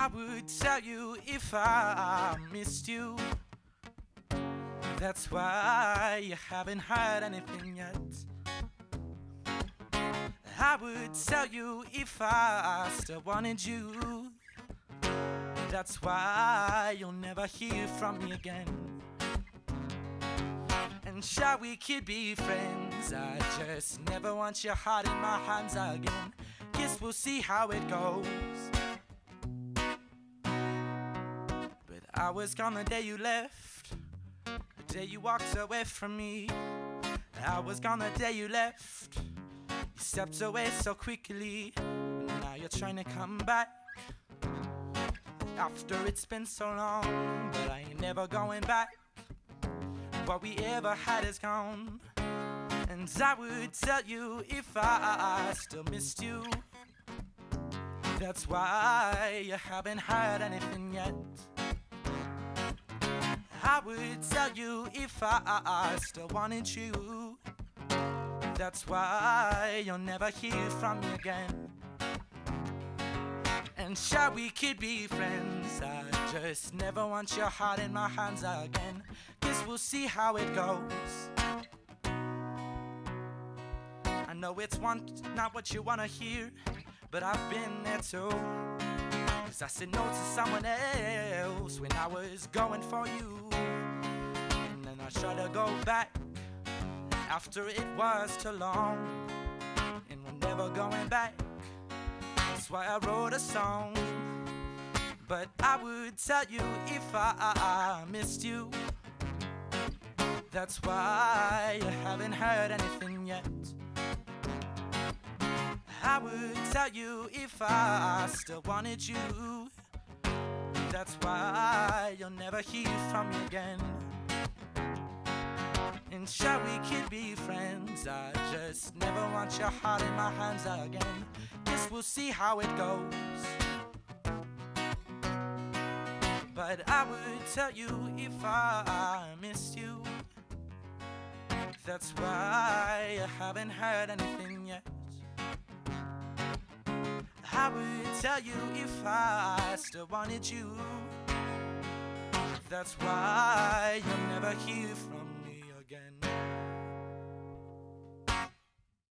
I would tell you if I missed you. That's why you haven't heard anything yet. I would tell you if I still wanted you. That's why you'll never hear from me again. And shall we kid be friends? I just never want your heart in my hands again. Guess we'll see how it goes. I was gone the day you left, the day you walked away from me. I was gone the day you left. You stepped away so quickly. Now you're trying to come back. After it's been so long, but I ain't never going back. What we ever had is gone. And I would tell you if I still missed you. That's why you haven't heard anything yet. I would tell you if I still wanted you. That's why you'll never hear from me again. And shall we kid be friends? I just never want your heart in my hands again. Guess we'll see how it goes. I know it's one, not what you wanna hear, but I've been there too. Cause I said no to someone else when I was going for you. And then I tried to go back after it was too long. And we're never going back. That's why I wrote a song. But I would tell you if I, I, I missed you. That's why you haven't heard anything yet. I would tell you if I still wanted you. That's why you'll never hear from me again. And shall we kid be friends? I just never want your heart in my hands again. Guess we'll see how it goes. But I would tell you if I missed you. That's why I haven't heard anything yet. I would tell you if I still wanted you. That's why you'll never from